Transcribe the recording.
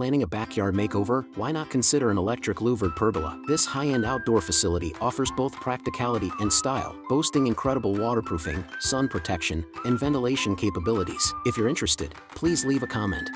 planning a backyard makeover, why not consider an electric louvered pergola? This high-end outdoor facility offers both practicality and style, boasting incredible waterproofing, sun protection, and ventilation capabilities. If you're interested, please leave a comment.